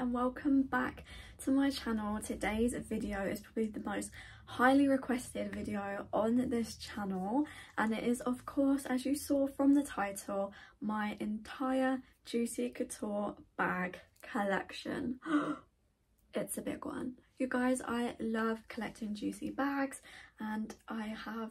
and welcome back to my channel. Today's video is probably the most highly requested video on this channel and it is of course as you saw from the title my entire Juicy Couture bag collection. it's a big one. You guys I love collecting juicy bags and I have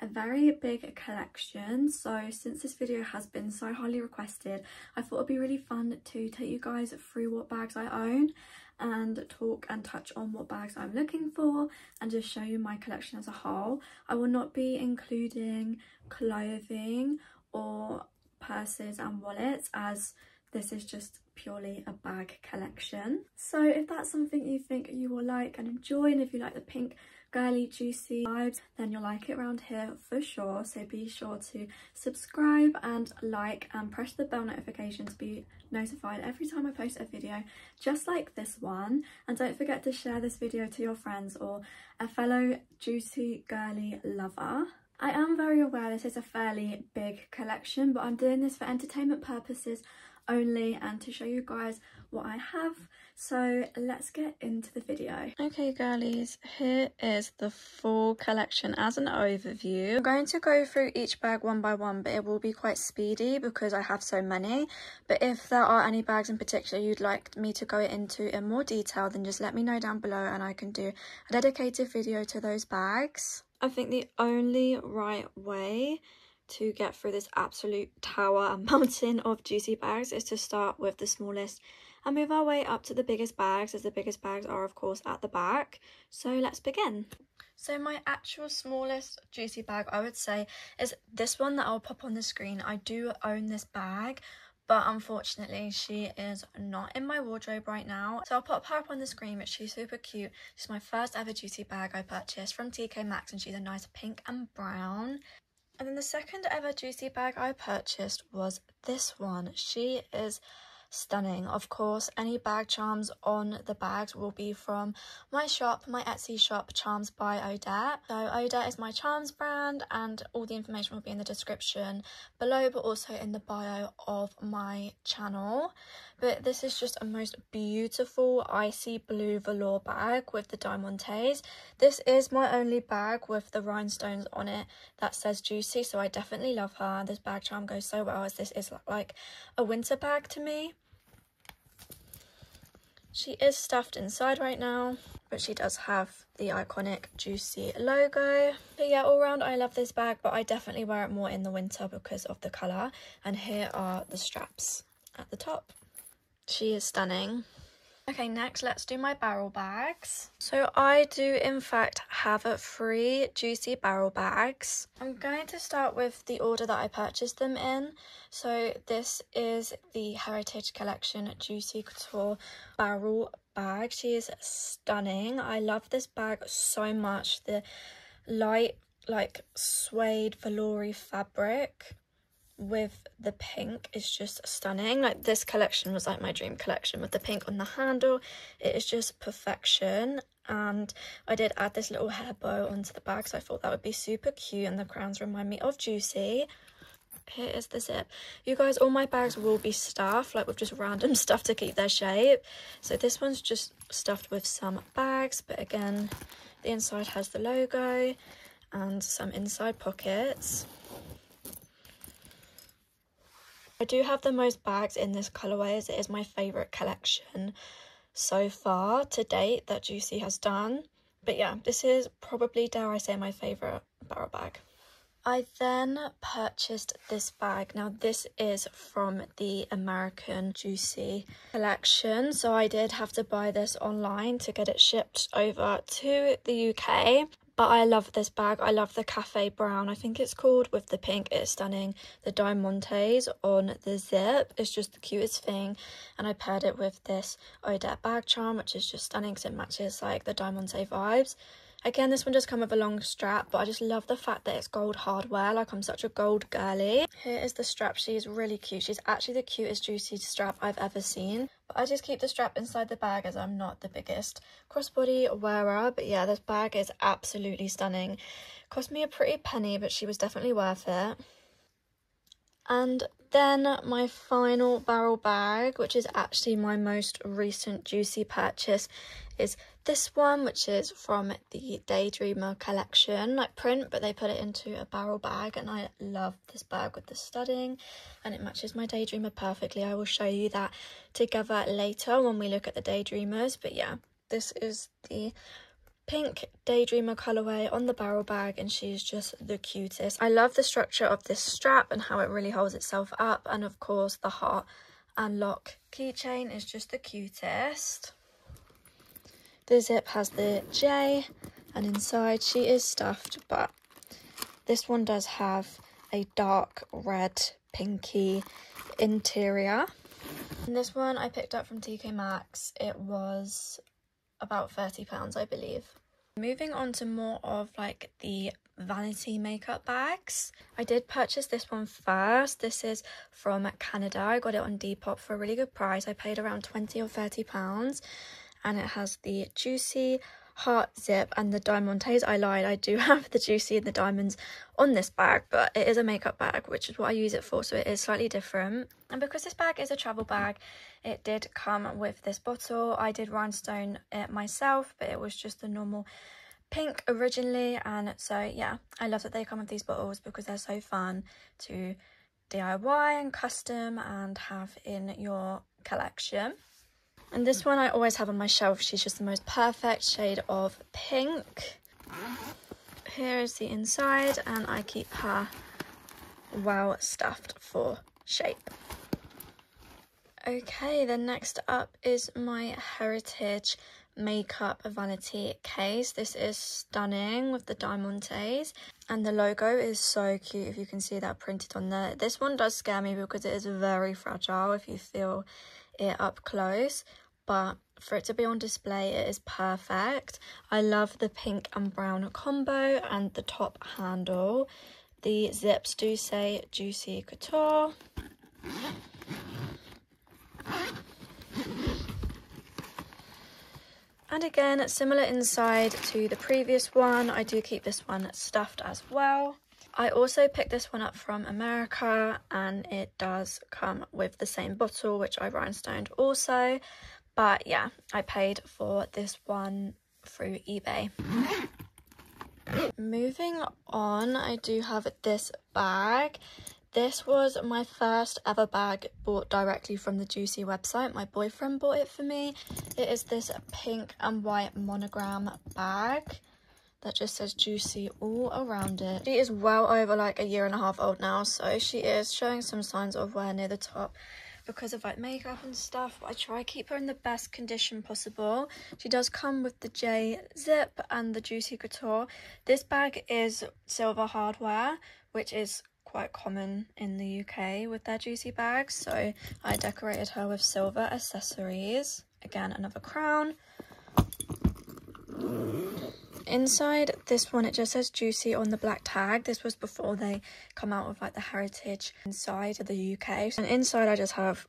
a very big collection so since this video has been so highly requested I thought it'd be really fun to take you guys through what bags I own and talk and touch on what bags I'm looking for and just show you my collection as a whole. I will not be including clothing or purses and wallets as this is just purely a bag collection. So if that's something you think you will like and enjoy and if you like the pink girly juicy vibes then you'll like it around here for sure. So be sure to subscribe and like and press the bell notification to be notified every time I post a video just like this one. And don't forget to share this video to your friends or a fellow juicy girly lover. I am very aware this is a fairly big collection but I'm doing this for entertainment purposes only and to show you guys what I have so let's get into the video. Okay girlies here is the full collection as an overview. I'm going to go through each bag one by one but it will be quite speedy because I have so many. But if there are any bags in particular you'd like me to go into in more detail then just let me know down below and I can do a dedicated video to those bags. I think the only right way to get through this absolute tower and mountain of juicy bags is to start with the smallest and move our way up to the biggest bags as the biggest bags are of course at the back. So let's begin. So my actual smallest juicy bag I would say is this one that I'll pop on the screen. I do own this bag but unfortunately she is not in my wardrobe right now so i'll pop her up on the screen but she's super cute she's my first ever juicy bag i purchased from tk maxx and she's a nice pink and brown and then the second ever juicy bag I purchased was this one. She is stunning. Of course, any bag charms on the bags will be from my shop, my Etsy shop, Charms by Odette. So Odette is my charms brand and all the information will be in the description below but also in the bio of my channel. But this is just a most beautiful icy blue velour bag with the diamantes. This is my only bag with the rhinestones on it that says juicy so I definitely love her. This bag charm goes so well as this is like a winter bag to me. She is stuffed inside right now, but she does have the iconic Juicy logo. But yeah, all round I love this bag, but I definitely wear it more in the winter because of the colour. And here are the straps at the top. She is stunning. Okay, next let's do my barrel bags. So I do in fact have three juicy barrel bags. I'm going to start with the order that I purchased them in. So this is the Heritage Collection Juicy Couture barrel bag. She is stunning. I love this bag so much. The light like suede velour fabric with the pink is just stunning. Like this collection was like my dream collection with the pink on the handle. It is just perfection. And I did add this little hair bow onto the bag so I thought that would be super cute and the crowns remind me of Juicy. Here is the zip. You guys all my bags will be stuffed like with just random stuff to keep their shape. So this one's just stuffed with some bags but again the inside has the logo and some inside pockets I do have the most bags in this colourway as it is my favourite collection so far to date that Juicy has done. But yeah, this is probably, dare I say, my favourite barrel bag. I then purchased this bag. Now this is from the American Juicy collection. So I did have to buy this online to get it shipped over to the UK. But I love this bag. I love the cafe brown, I think it's called, with the pink. It's stunning. The diamantes on the zip is just the cutest thing. And I paired it with this Odette bag charm, which is just stunning because it matches like the diamante vibes. Again, this one does come with a long strap, but I just love the fact that it's gold hardware. Like, I'm such a gold girly. Here is the strap. She's really cute. She's actually the cutest juicy strap I've ever seen. But I just keep the strap inside the bag as I'm not the biggest crossbody wearer. But yeah, this bag is absolutely stunning. Cost me a pretty penny, but she was definitely worth it. And Then my final barrel bag, which is actually my most recent Juicy purchase, is this one, which is from the Daydreamer collection, like print, but they put it into a barrel bag, and I love this bag with the studding, and it matches my Daydreamer perfectly. I will show you that together later when we look at the Daydreamers, but yeah, this is the pink Daydreamer colorway on the barrel bag and she's just the cutest. I love the structure of this strap and how it really holds itself up and of course the heart and lock keychain is just the cutest. The zip has the J and inside she is stuffed but this one does have a dark red pinky interior. And this one I picked up from TK Maxx. It was about £30 I believe. Moving on to more of like the vanity makeup bags. I did purchase this one first. This is from Canada. I got it on Depop for a really good price. I paid around 20 or 30 pounds and it has the Juicy Heart Zip and the Diamantes. I lied, I do have the Juicy and the Diamonds on this bag, but it is a makeup bag, which is what I use it for, so it is slightly different. And because this bag is a travel bag, it did come with this bottle. I did rhinestone it myself, but it was just the normal pink originally, and so yeah, I love that they come with these bottles because they're so fun to DIY and custom and have in your collection. And this one I always have on my shelf. She's just the most perfect shade of pink. Here is the inside and I keep her well stuffed for shape. Okay, then next up is my Heritage Makeup Vanity case. This is stunning with the Diamantes and the logo is so cute if you can see that printed on there. This one does scare me because it is very fragile if you feel it up close but for it to be on display it is perfect. I love the pink and brown combo and the top handle. The zips do say juicy couture. And again similar inside to the previous one. I do keep this one stuffed as well I also picked this one up from America and it does come with the same bottle which I rhinestoned also but yeah, I paid for this one through eBay. Moving on, I do have this bag. This was my first ever bag bought directly from the Juicy website. My boyfriend bought it for me. It is this pink and white monogram bag that just says Juicy all around it. She is well over like a year and a half old now, so she is showing some signs of wear near the top because of like makeup and stuff. I try keep her in the best condition possible. She does come with the J zip and the Juicy Couture. This bag is silver hardware, which is quite common in the UK with their Juicy bags. So I decorated her with silver accessories. Again, another crown. Inside this one, it just says Juicy on the black tag. This was before they come out with like the heritage inside of the UK. And inside I just have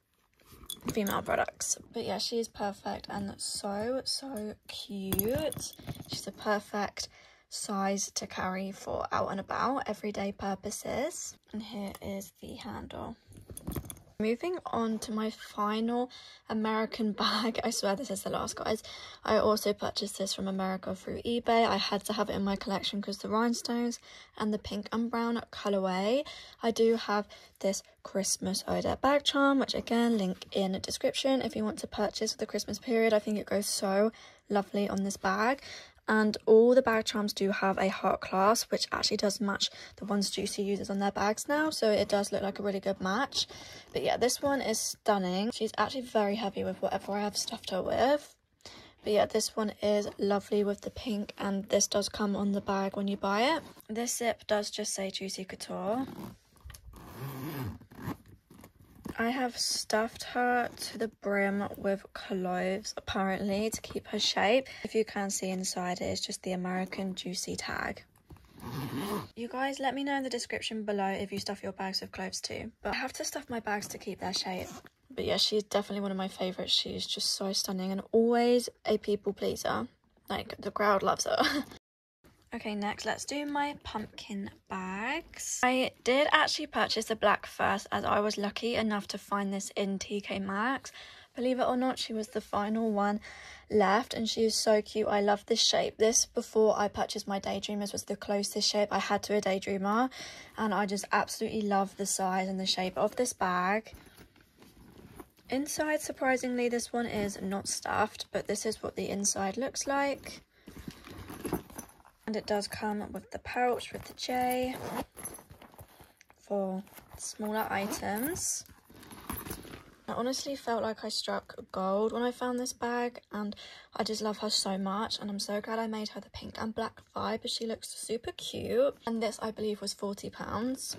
female products. But yeah, she is perfect and so, so cute. She's a perfect size to carry for out and about, everyday purposes. And here is the handle. Moving on to my final American bag. I swear this is the last, guys. I also purchased this from America through eBay. I had to have it in my collection because the rhinestones and the pink and brown colorway. I do have this Christmas Odette bag charm, which again, link in the description if you want to purchase for the Christmas period. I think it goes so lovely on this bag and all the bag charms do have a heart clasp which actually does match the ones Juicy uses on their bags now. So it does look like a really good match. But yeah this one is stunning. She's actually very heavy with whatever I have stuffed her with. But yeah this one is lovely with the pink and this does come on the bag when you buy it. This zip does just say Juicy Couture I have stuffed her to the brim with cloves, apparently, to keep her shape. If you can see inside, it is just the American Juicy tag. You guys, let me know in the description below if you stuff your bags with cloves too. But I have to stuff my bags to keep their shape. But yeah, she's definitely one of my favourites. She's just so stunning and always a people pleaser. Like, the crowd loves her. Okay, next let's do my pumpkin bags. I did actually purchase the black first as I was lucky enough to find this in TK Maxx. Believe it or not, she was the final one left and she is so cute. I love this shape. This, before I purchased my Daydreamers, was the closest shape I had to a Daydreamer. And I just absolutely love the size and the shape of this bag. Inside, surprisingly, this one is not stuffed, but this is what the inside looks like. And it does come with the pouch with the J for smaller items. I honestly felt like I struck gold when I found this bag and I just love her so much and I'm so glad I made her the pink and black vibe as she looks super cute. And this I believe was £40.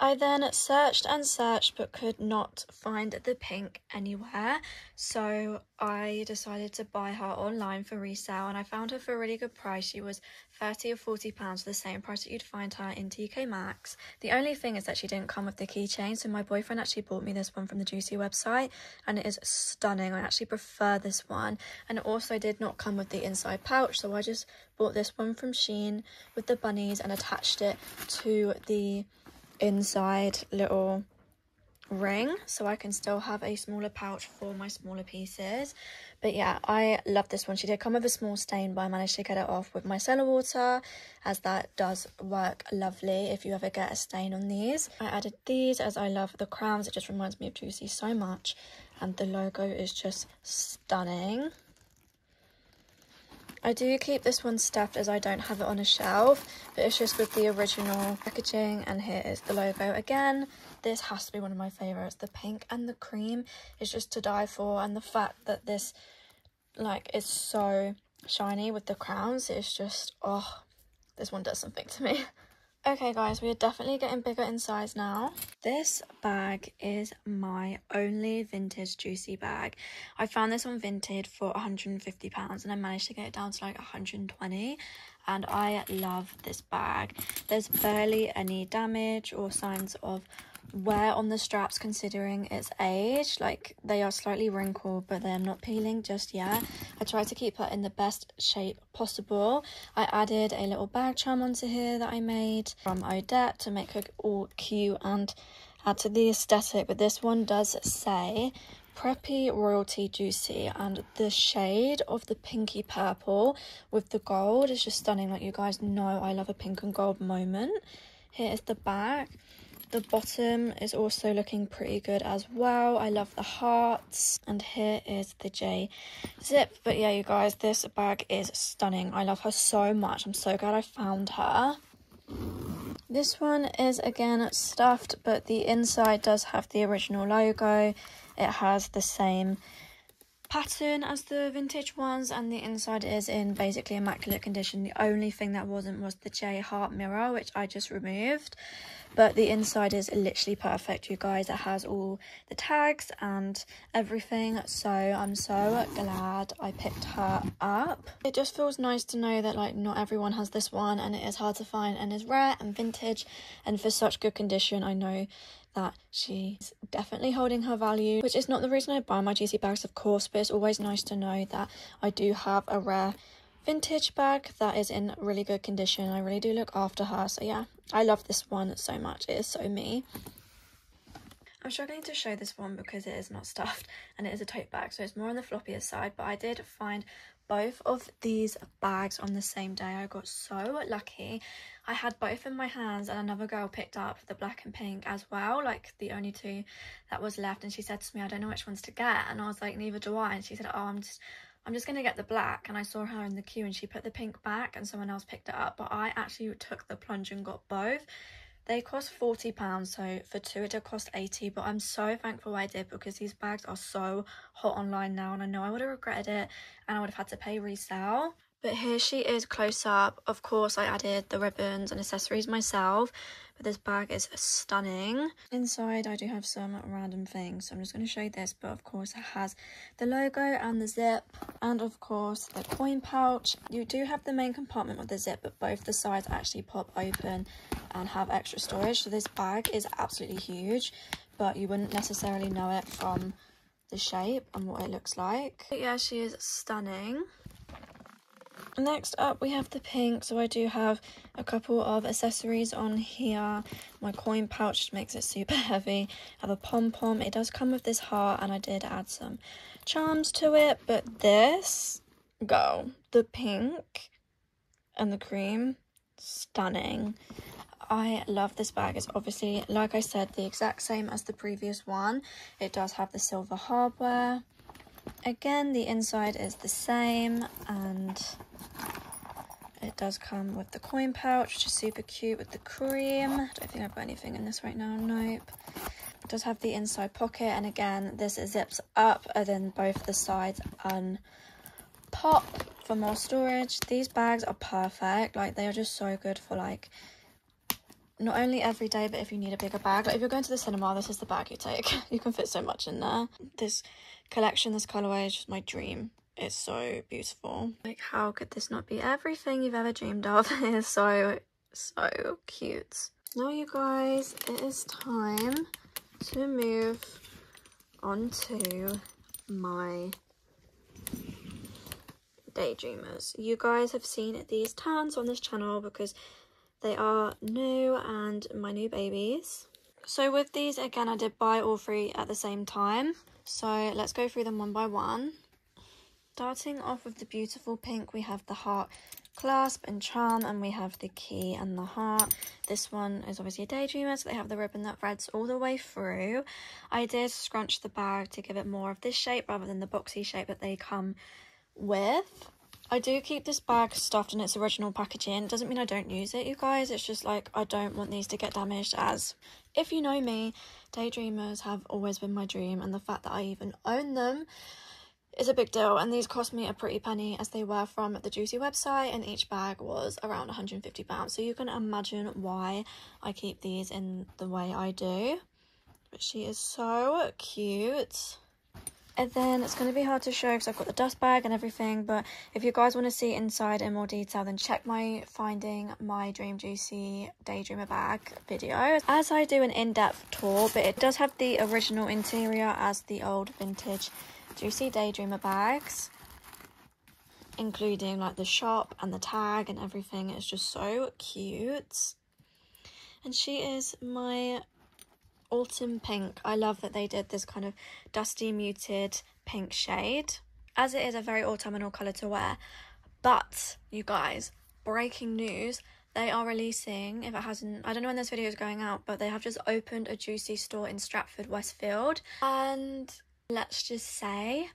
I then searched and searched but could not find the pink anywhere so I decided to buy her online for resale and I found her for a really good price. She was 30 or 40 pounds for the same price that you'd find her in TK Maxx. The only thing is that she didn't come with the keychain so my boyfriend actually bought me this one from the Juicy website and it is stunning. I actually prefer this one and it also did not come with the inside pouch so I just bought this one from Shein with the bunnies and attached it to the inside little ring so I can still have a smaller pouch for my smaller pieces. But yeah I love this one. She did come with a small stain but I managed to get it off with micellar water as that does work lovely if you ever get a stain on these. I added these as I love the crowns. It just reminds me of Juicy so much and the logo is just stunning I do keep this one stuffed as I don't have it on a shelf, but it's just with the original packaging and here is the logo again. This has to be one of my favourites. The pink and the cream is just to die for and the fact that this like is so shiny with the crowns is just, oh, this one does something to me. Okay guys, we are definitely getting bigger in size now. This bag is my only vintage juicy bag. I found this on Vinted for £150 and I managed to get it down to like 120 and I love this bag. There's barely any damage or signs of wear on the straps considering its age. Like they are slightly wrinkled but they're not peeling just yet. I tried to keep her in the best shape possible. I added a little bag charm onto here that i made from odette to make her all cute and add to the aesthetic but this one does say preppy royalty juicy and the shade of the pinky purple with the gold is just stunning. Like you guys know i love a pink and gold moment. Here is the back the bottom is also looking pretty good as well. I love the hearts. And here is the J zip. But yeah, you guys, this bag is stunning. I love her so much. I'm so glad I found her. This one is again stuffed, but the inside does have the original logo. It has the same pattern as the vintage ones and the inside is in basically immaculate condition. The only thing that wasn't was the j heart mirror which i just removed. But the inside is literally perfect you guys. It has all the tags and everything. So i'm so glad i picked her up. It just feels nice to know that like not everyone has this one and it is hard to find and is rare and vintage and for such good condition. I know that she's definitely holding her value which is not the reason i buy my juicy bags of course but it's always nice to know that i do have a rare vintage bag that is in really good condition. I really do look after her. So yeah, I love this one so much. It is so me. I'm struggling to show this one because it is not stuffed and it is a tote bag. So it's more on the floppier side. But I did find both of these bags on the same day. I got so lucky. I had both in my hands and another girl picked up the black and pink as well, like the only two that was left. And she said to me, I don't know which ones to get. And I was like, neither do I. And she said, oh, I'm just I'm just going to get the black and I saw her in the queue and she put the pink back and someone else picked it up but I actually took the plunge and got both. They cost £40 so for two it did cost 80 but I'm so thankful I did because these bags are so hot online now and I know I would have regretted it and I would have had to pay resale. But here she is close up. Of course I added the ribbons and accessories myself but this bag is stunning. Inside I do have some random things, so I'm just going to show you this, but of course it has the logo and the zip, and of course the coin pouch. You do have the main compartment with the zip, but both the sides actually pop open and have extra storage, so this bag is absolutely huge, but you wouldn't necessarily know it from the shape and what it looks like. But yeah, she is stunning. Next up, we have the pink. So I do have a couple of accessories on here. My coin pouch makes it super heavy. I have a pom-pom. It does come with this heart, and I did add some charms to it. But this, go. The pink and the cream, stunning. I love this bag. It's obviously, like I said, the exact same as the previous one. It does have the silver hardware. Again, the inside is the same and it does come with the coin pouch, which is super cute with the cream. I don't think I've got anything in this right now, nope. It does have the inside pocket, and again, this zips up, and then both the sides unpop for more storage. These bags are perfect, like they are just so good for like, not only every day, but if you need a bigger bag. Like if you're going to the cinema, this is the bag you take. you can fit so much in there. This collection, this colorway is just my dream. It's so beautiful. Like, how could this not be everything you've ever dreamed of? It is so, so cute. Now, you guys, it is time to move on to my daydreamers. You guys have seen these tans on this channel because they are new and my new babies. So with these, again, I did buy all three at the same time. So let's go through them one by one. Starting off with the beautiful pink, we have the heart clasp and charm and we have the key and the heart this one is obviously a daydreamer so they have the ribbon that threads all the way through i did scrunch the bag to give it more of this shape rather than the boxy shape that they come with i do keep this bag stuffed in its original packaging. Doesn't mean i don't use it you guys. It's just like i don't want these to get damaged as if you know me daydreamers have always been my dream and the fact that i even own them is a big deal. And these cost me a pretty penny as they were from the Juicy website and each bag was around 150 pounds. So you can imagine why I keep these in the way I do. But she is so cute and then it's going to be hard to show because I've got the dust bag and everything but if you guys want to see inside in more detail then check my finding my dream juicy daydreamer bag video as I do an in-depth tour but it does have the original interior as the old vintage Juicy Daydreamer bags, including like the shop and the tag and everything. It's just so cute. And she is my autumn pink. I love that they did this kind of dusty muted pink shade. As it is a very autumnal colour to wear. But, you guys, breaking news, they are releasing, if it hasn't, I don't know when this video is going out, but they have just opened a Juicy store in Stratford, Westfield. And let's just say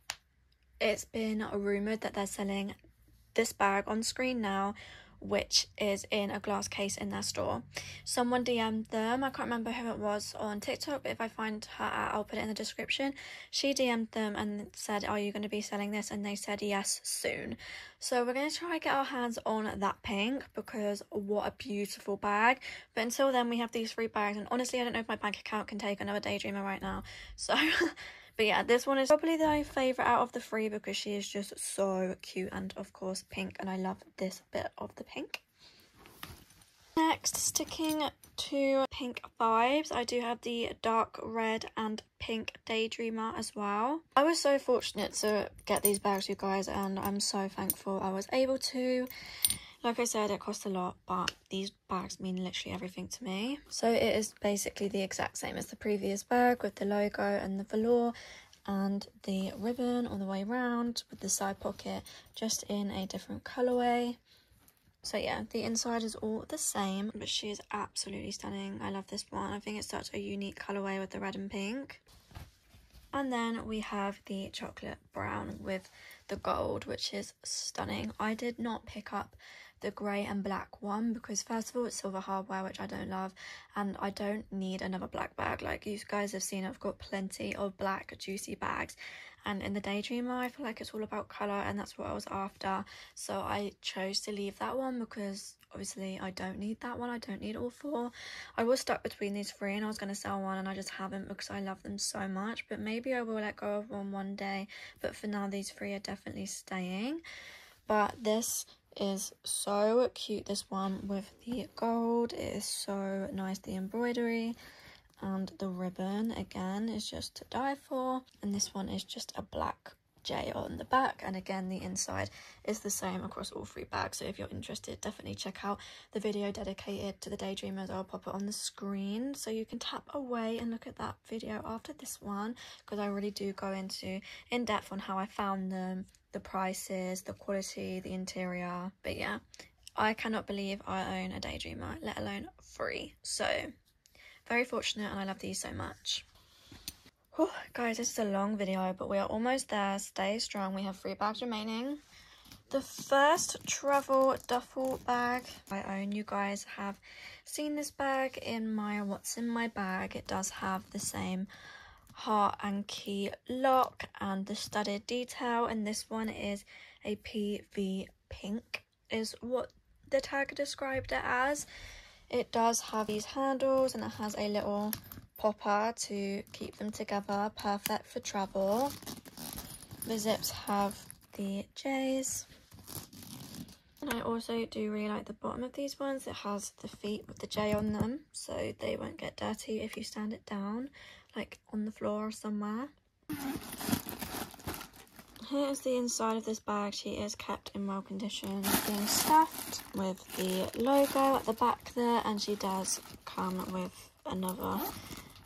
it's been rumoured that they're selling this bag on screen now which is in a glass case in their store. Someone DM'd them, I can't remember who it was on TikTok, but if I find her I'll put it in the description. She DM'd them and said, are you going to be selling this? And they said yes, soon. So we're going to try to get our hands on that pink because what a beautiful bag. But until then, we have these three bags. And honestly, I don't know if my bank account can take another Daydreamer right now. So But yeah, this one is probably my favourite out of the three because she is just so cute and of course pink and I love this bit of the pink. Next, sticking to pink vibes, I do have the dark red and pink Daydreamer as well. I was so fortunate to get these bags, you guys, and I'm so thankful I was able to. Like I said, it cost a lot, but these bags mean literally everything to me. So it is basically the exact same as the previous bag with the logo and the velour and the ribbon all the way around with the side pocket just in a different colorway. So yeah, the inside is all the same, but she is absolutely stunning. I love this one. I think it's such a unique colorway with the red and pink. And then we have the chocolate brown with the gold, which is stunning. I did not pick up the grey and black one because first of all it's silver hardware which I don't love and I don't need another black bag. Like you guys have seen I've got plenty of black juicy bags and in the daydreamer I feel like it's all about colour and that's what I was after. So I chose to leave that one because obviously I don't need that one. I don't need all four. I was stuck between these three and I was going to sell one and I just haven't because I love them so much. But maybe I will let go of one one day. But for now these three are definitely staying. But this is so cute this one with the gold. It is so nice the embroidery and the ribbon again is just to die for. And this one is just a black J on the back. And again the inside is the same across all three bags. So if you're interested definitely check out the video dedicated to the daydreamers. I'll pop it on the screen so you can tap away and look at that video after this one because I really do go into in depth on how I found them the prices the quality the interior but yeah I cannot believe I own a daydreamer let alone free so very fortunate and I love these so much Whew, guys, this is a long video, but we are almost there. Stay strong. We have three bags remaining. The first travel duffel bag I own. You guys have seen this bag in my What's in My Bag. It does have the same heart and key lock and the studded detail. And this one is a PV pink is what the tag described it as. It does have these handles and it has a little popper to keep them together, perfect for travel. The zips have the J's. And I also do really like the bottom of these ones. It has the feet with the J on them, so they won't get dirty if you stand it down, like on the floor or somewhere. Here is the inside of this bag. She is kept in well condition, being stuffed with the logo at the back there, and she does come with another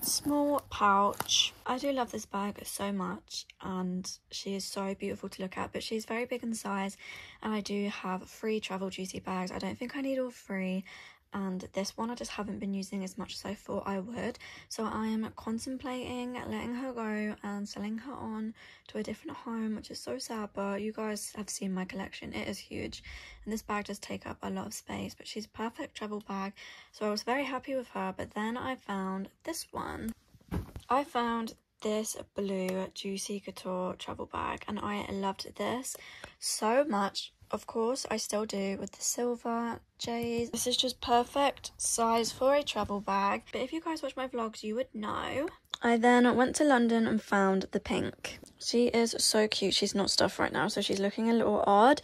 small pouch. I do love this bag so much and she is so beautiful to look at but she's very big in size and I do have three travel juicy bags. I don't think I need all three and this one I just haven't been using as much as I thought I would. So I am contemplating letting her go and selling her on to a different home which is so sad but you guys have seen my collection. It is huge and this bag does take up a lot of space but she's a perfect travel bag. So I was very happy with her but then I found this one. I found this blue Juicy Couture travel bag and I loved this so much of course, I still do with the silver J's. This is just perfect size for a travel bag. But if you guys watch my vlogs, you would know. I then went to London and found the pink. She is so cute. She's not stuffed right now, so she's looking a little odd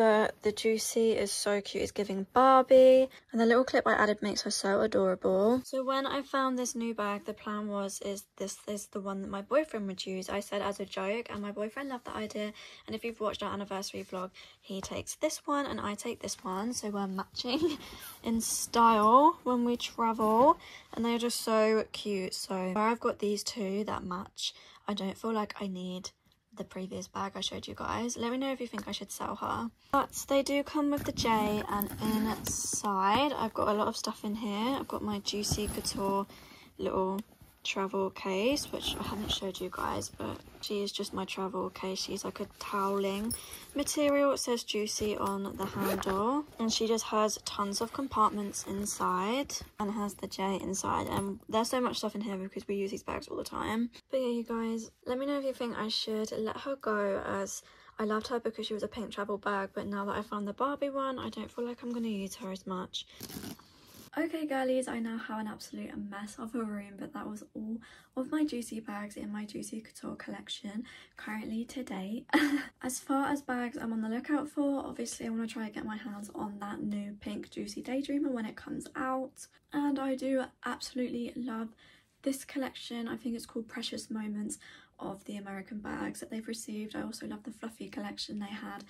but the Juicy is so cute. It's giving Barbie. And the little clip I added makes her so adorable. So when I found this new bag, the plan was, is this is the one that my boyfriend would use. I said as a joke, and my boyfriend loved the idea. And if you've watched our anniversary vlog, he takes this one and I take this one. So we're matching in style when we travel. And they're just so cute. So where I've got these two that match, I don't feel like I need the previous bag I showed you guys. Let me know if you think I should sell her. But they do come with the J and inside I've got a lot of stuff in here. I've got my Juicy Couture little travel case which I haven't showed you guys but she is just my travel case. She's like a toweling material. It says juicy on the handle. And she just has tons of compartments inside and has the J inside. And there's so much stuff in here because we use these bags all the time. But yeah you guys let me know if you think I should let her go as I loved her because she was a pink travel bag. But now that I found the Barbie one I don't feel like I'm going to use her as much Okay girlies, I now have an absolute mess of a room, but that was all of my Juicy bags in my Juicy Couture collection currently today. as far as bags I'm on the lookout for, obviously I want to try and get my hands on that new pink Juicy Daydreamer when it comes out. And I do absolutely love this collection. I think it's called Precious Moments of the American bags that they've received. I also love the fluffy collection they had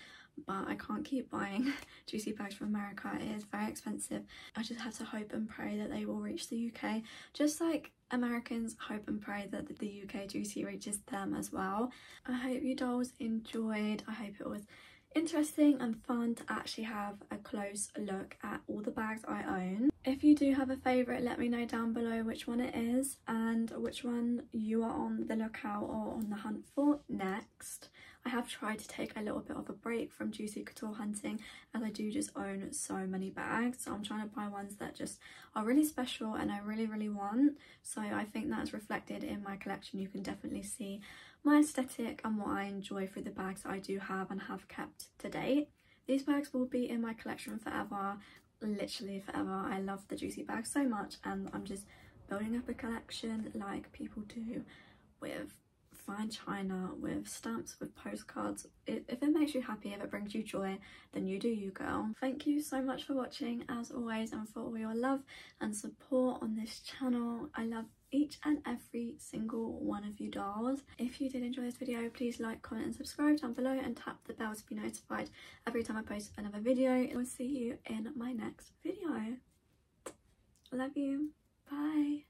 but I can't keep buying juicy bags from America. It is very expensive. I just have to hope and pray that they will reach the UK, just like Americans hope and pray that the UK juicy reaches them as well. I hope you dolls enjoyed. I hope it was interesting and fun to actually have a close look at all the bags I own. If you do have a favourite, let me know down below which one it is and which one you are on the lookout or on the hunt for next. I have tried to take a little bit of a break from Juicy Couture hunting as I do just own so many bags. So I'm trying to buy ones that just are really special and I really, really want. So I think that's reflected in my collection. You can definitely see my aesthetic and what I enjoy through the bags I do have and have kept to date. These bags will be in my collection forever, literally forever. I love the Juicy bags so much and I'm just building up a collection like people do with fine china with stamps with postcards if it makes you happy if it brings you joy then you do you girl thank you so much for watching as always and for all your love and support on this channel i love each and every single one of you dolls. If you did enjoy this video, please like, comment and subscribe down below and tap the bell to be notified every time I post another video. I will see you in my next video. Love you. Bye.